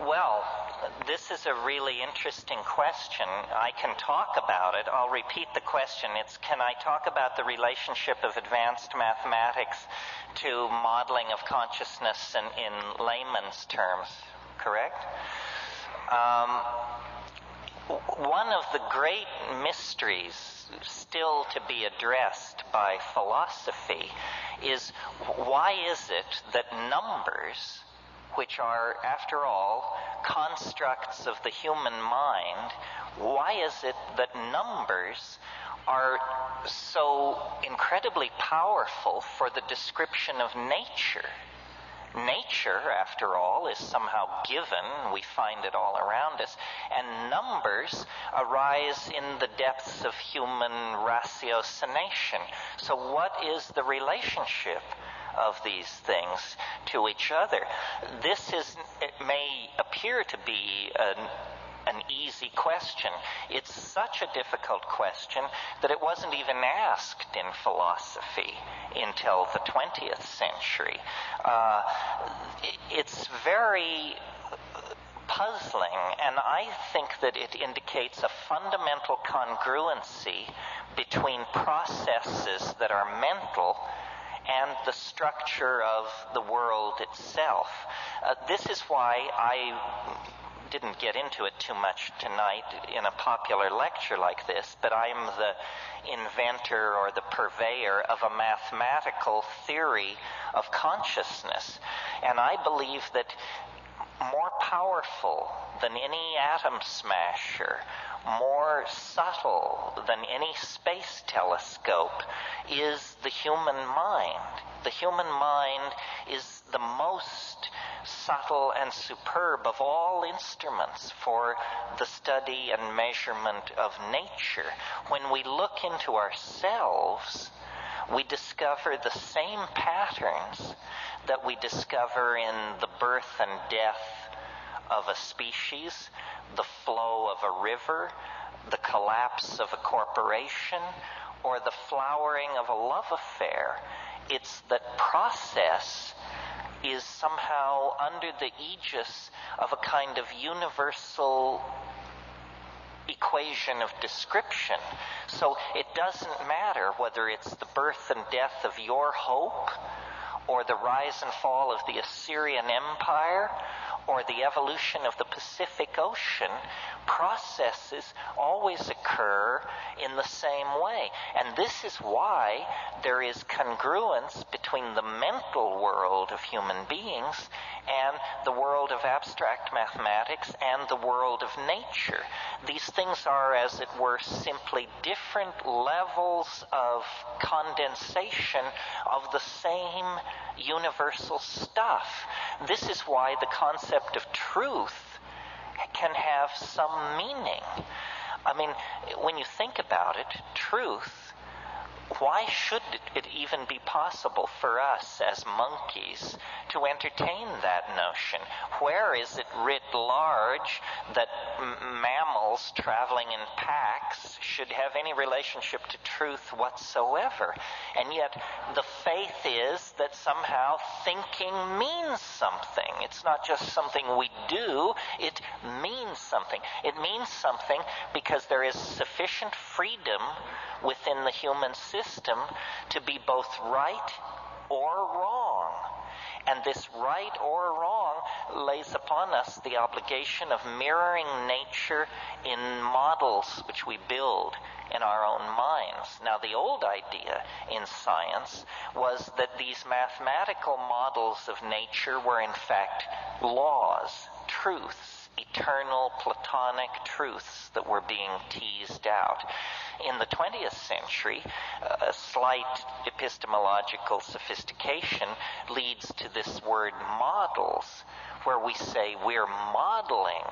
Well, this is a really interesting question. I can talk about it. I'll repeat the question. It's can I talk about the relationship of advanced mathematics to modeling of consciousness in, in layman's terms? Correct? Um, one of the great mysteries still to be addressed by philosophy is why is it that numbers which are, after all, constructs of the human mind, why is it that numbers are so incredibly powerful for the description of nature? Nature, after all, is somehow given. We find it all around us. And numbers arise in the depths of human ratiocination. So, what is the relationship of these things to each other. This is, it may appear to be an, an easy question. It's such a difficult question that it wasn't even asked in philosophy until the 20th century. Uh, it's very puzzling, and I think that it indicates a fundamental congruency between processes that are mental and the structure of the world itself. Uh, this is why I didn't get into it too much tonight in a popular lecture like this, but I'm the inventor or the purveyor of a mathematical theory of consciousness. And I believe that more powerful than any atom smasher, more subtle than any space telescope is the human mind. The human mind is the most subtle and superb of all instruments for the study and measurement of nature. When we look into ourselves, we discover the same patterns that we discover in the birth and death of a species, the flow of a river, the collapse of a corporation, or the flowering of a love affair. It's that process is somehow under the aegis of a kind of universal equation of description. So it doesn't matter whether it's the birth and death of your hope, or the rise and fall of the Assyrian Empire, or the evolution of the Pacific Ocean, processes always occur in the same way. And this is why there is congruence between the mental world of human beings and the world of abstract mathematics and the world of nature. These things are, as it were, simply different levels of condensation of the same universal stuff. This is why the concept of truth can have some meaning. I mean, when you think about it, truth why should it even be possible for us as monkeys to entertain that notion? Where is it writ large that m- mammals traveling in packs should have any relationship to truth whatsoever? And yet, the faith is that somehow thinking means something. It's not just something we do, it means something. It means something because there is sufficient freedom within the human system to be both right or wrong. And this right or wrong lays upon us the obligation of mirroring nature in models which we build in our own minds. Now, the old idea in science was that these mathematical models of nature were, in fact, laws, truths, eternal Platonic truths that were being teased out in the 20th century, a slight epistemological sophistication leads to this word models, where we say we're modeling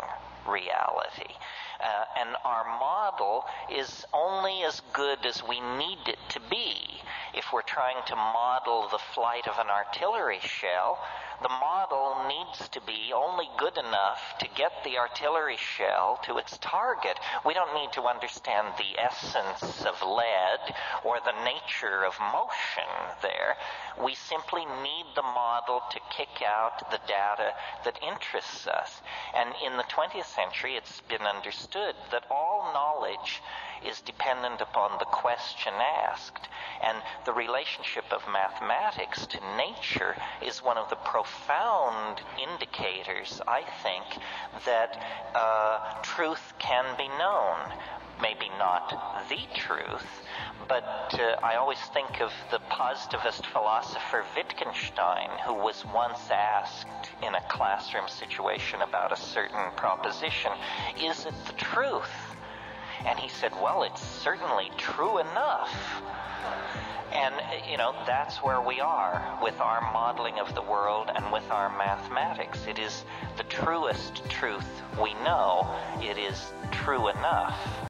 reality. Uh, and our model is only as good as we need it to be. If we're trying to model the flight of an artillery shell, The model needs to be only good enough to get the artillery shell to its target. We don't need to understand the essence of lead or the nature of motion there. We simply need the model to kick out the data that interests us. And in the 20th century, it's been understood that knowledge is dependent upon the question asked. And the relationship of mathematics to nature is one of the profound indicators, I think, that uh, truth can be known. Maybe not the truth, but uh, I always think of the positivist philosopher Wittgenstein, who was once asked in a classroom situation about a certain proposition, is it the truth? And he said, Well, it's certainly true enough. And, you know, that's where we are with our modeling of the world and with our mathematics. It is the truest truth we know. It is true enough.